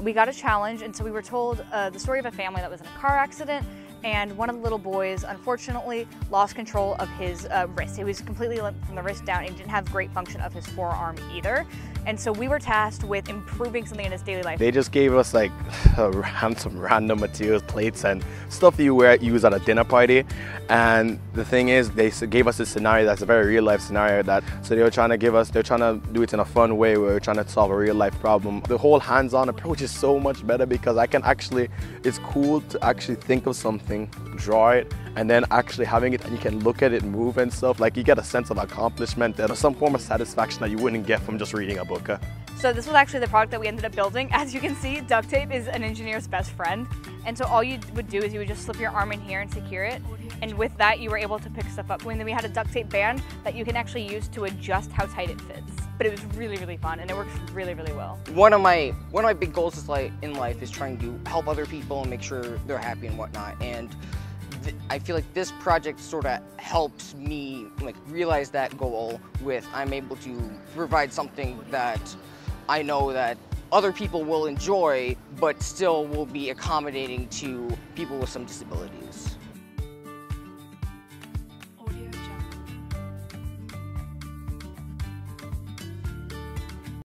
we got a challenge, and so we were told uh, the story of a family that was in a car accident and one of the little boys unfortunately lost control of his uh, wrist. He was completely limp from the wrist down and didn't have great function of his forearm either. And so we were tasked with improving something in his daily life. They just gave us like some random materials, plates and stuff that you wear use at a dinner party. And the thing is, they gave us a scenario that's a very real life scenario that, so they were trying to give us, they're trying to do it in a fun way where we're trying to solve a real life problem. The whole hands-on approach is so much better because I can actually, it's cool to actually think of something, draw it, and then actually having it and you can look at it move and stuff. Like you get a sense of accomplishment and some form of satisfaction that you wouldn't get from just reading a book. So this was actually the product that we ended up building. As you can see, duct tape is an engineer's best friend. And so all you would do is you would just slip your arm in here and secure it. And with that, you were able to pick stuff up. And then we had a duct tape band that you can actually use to adjust how tight it fits. But it was really, really fun and it works really, really well. One of my one of my big goals is like in life is trying to help other people and make sure they're happy and whatnot. And I feel like this project sort of helps me like realize that goal with I'm able to provide something that I know that other people will enjoy, but still will be accommodating to people with some disabilities.